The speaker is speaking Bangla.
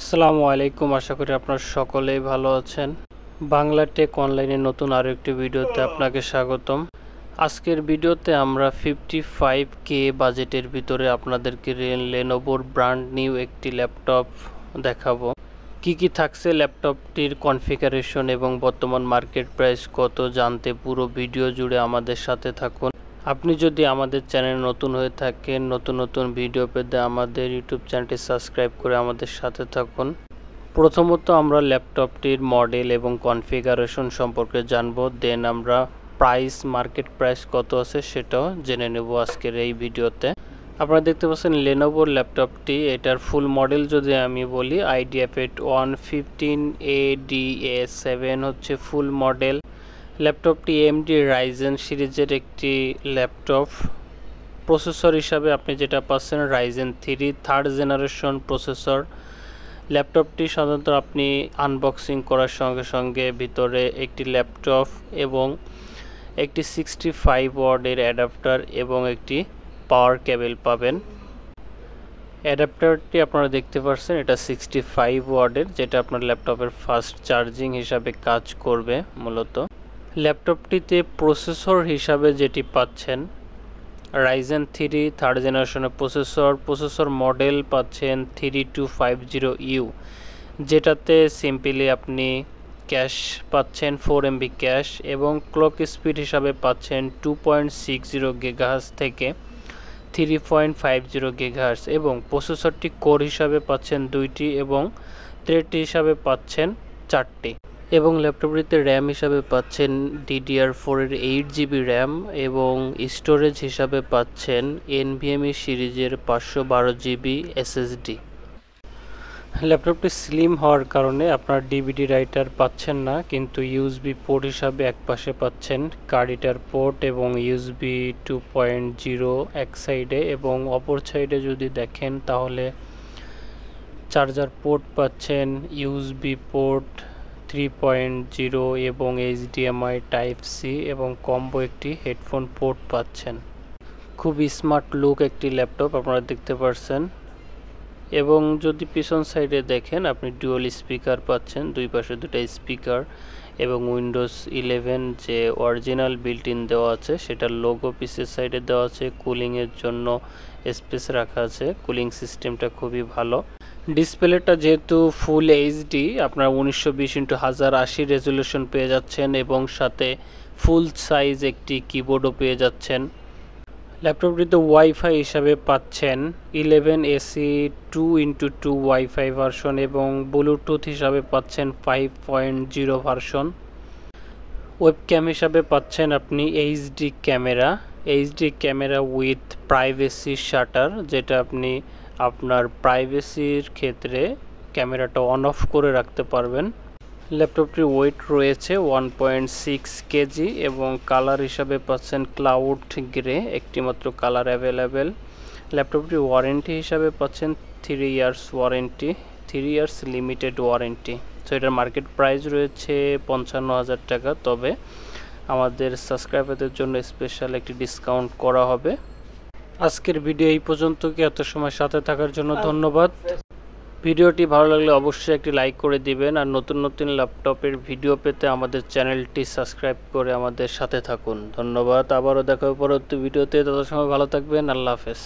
আসসালামু আলাইকুম, আশা করি আপনারা সকলেই ভালো আছেন। বাংলা টেক অনলাইনের নতুন আরও একটি ভিডিওতে আপনাকে স্বাগতম। আজকের ভিডিওতে আমরা ফিফটি ফাইভ কে বাজেটের ভিতরে আপনাদেরকে লেনোভোর ব্র্যান্ড নিউ একটি ল্যাপটপ দেখাবো। কি কি থাকছে ল্যাপটপটির কনফিগারেশন এবং বর্তমান মার্কেট প্রাইস কত জানতে পুরো ভিডিও জুড়ে আমাদের সাথে থাকুন। আপনি যদি আমাদের চ্যানেল নতুন হয়ে থাকেন, নতুন নতুন ভিডিও পেতে আমাদের ইউটিউব চ্যানেলটি সাবস্ক্রাইব করে আমাদের সাথে থাকুন। প্রথমত আমরা ল্যাপটপটির মডেল এবং কনফিগারেশন সম্পর্কে জানব, দেন আমরা প্রাইস, মার্কেট প্রাইস কত আছে সেটাও জেনে নেব আজকের এই ভিডিওতে। আপনারা দেখতে পাচ্ছেন লেনোভোর ল্যাপটপটি, এটার ফুল মডেল যদি আমি বলি IdeaPad one fifteen A D A seven হচ্ছে ফুল মডেল। ল্যাপটপটি এমডি রাইজেন সিরিজের একটি ল্যাপটপ। প্রসেসর হিসাবে আপনি যেটা পাচ্ছেন Ryzen three third generation processor. ল্যাপটপটি সাধারণত আপনি আনবক্সিং করার সঙ্গে সঙ্গে ভিতরে একটি ল্যাপটপ এবং একটি সিক্সটি ফাইভ ওয়ার্ডের অ্যাডাপ্টার এবং একটি পাওয়ার কেবেল পাবেন। অ্যাডাপ্টারটি আপনারা দেখতে পাচ্ছেন, এটা সিক্সটি ফাইভ ওয়ার্ডের, যেটা আপনার ল্যাপটপের ফাস্ট চার্জিং হিসাবে কাজ করবে মূলত। ল্যাপটপটিতে প্রসেসর হিসাবে যেটি পাচ্ছেন রাইজেন থ্রি থার্ড জেনারেশনের প্রসেসর প্রসেসর মডেল পাচ্ছেন three two five zero U যেটাতে সিম্পলি আপনি ক্যাশ পাচ্ছেন ফোর এমবি ক্যাশ এবং ক্লক স্পিড হিসাবে পাচ্ছেন two point six zero gigahertz থেকে three point five zero gigahertz এবং প্রসেসরটি কোর হিসাবে পাচ্ছেন দুইটি এবং থ্রেডটি হিসাবে পাচ্ছেন চারটি। এবং ল্যাপটপটিতে র্যাম হিসাবে পাচ্ছেন ডিডিআর ফোরের এইট জিবি র্যাম এবং স্টোরেজ হিসাবে পাচ্ছেন এনভিএমই সিরিজের পাঁচশো বারো জিবি এসএসডি ল্যাপটপটি স্লিম হওয়ার কারণে আপনার ডিভিডি রাইটার পাচ্ছেন না, কিন্তু ইউএসবি পোর্ট হিসাবে এক পাশে পাচ্ছেন কার্ডিটার পোর্ট এবং ইউএসবি টু পয়েন্ট জিরো এক সাইডে এবং অপর সাইডে যদি দেখেন তাহলে চার্জার পোর্ট পাচ্ছেন USB port three point zero এবং এইচডিএমআই টাইপ সি এবং কম্বো একটি হেডফোন পোর্ট পাচ্ছেন। খুব স্মার্ট লুক একটি ল্যাপটপ আপনারা দেখতে পাচ্ছেন এবং যদি পিছন সাইডে দেখেন, আপনি ডুয়াল স্পিকার পাচ্ছেন, দুই পাশে দুটা স্পিকার এবং উইন্ডোজ ইলেভেন যে অরিজিনাল বিল্ট ইন দেওয়া আছে, সেটার লোগো পিসের সাইডে দেওয়া আছে। কুলিংয়ের জন্য স্পেস রাখা আছে। কুলিং সিস্টেমটা খুবই ভালো। ডিসপ্লেটা যেহেতু ফুল এইচডি আপনার উনিশশো বিশ ইন্টু হাজার আশি রেজলিউশন পেয়ে যাচ্ছেন এবং সাথে ফুল সাইজ একটি কিবোর্ডও পেয়ে যাচ্ছেন। ল্যাপটপটিতে ওয়াইফাই হিসাবে পাচ্ছেন eleven AC two into two wifi version এবং ব্লুটুথ হিসাবে পাচ্ছেন five point zero version webcam হিসাবে পাচ্ছেন আপনি HD camera HD camera with privacy shutter যেটা আপনি আপনার প্রাইভেসির ক্ষেত্রে ক্যামেরাটা অন অফ করে রাখতে পারবেন। ল্যাপটপটির ওয়েট রয়েছে ওয়ান পয়েন্ট সিক্স কেজি এবং কালার হিসাবে পাচ্ছেন ক্লাউড গ্রে একটি মাত্র কালার অ্যাভেলেবেল ল্যাপটপটির ওয়ারেন্টি হিসাবে পাচ্ছেন three years warranty three years limited warranty so এটার মার্কেট প্রাইস রয়েছে পঞ্চান্ন হাজার টাকা, তবে আমাদের সাবস্ক্রাইবারদের জন্য স্পেশাল একটি ডিসকাউন্ট করা হবে। আজকের ভিডিও এই পর্যন্ত কি এত সময় সাথে থাকার জন্য ধন্যবাদ। ভিডিওটি ভালো লাগলে অবশ্যই একটি লাইক করে দিবেন। আর নতুন নতুন ল্যাপটপের ভিডিও পেতে আমাদের চ্যানেলটি সাবস্ক্রাইব করে আমাদের সাথে থাকুন। ধন্যবাদ। আবারও দেখা পরবর্তী ভিডিওতে তত সময় ভালো থাকবেন। আল্লাহ হাফেজ।